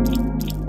う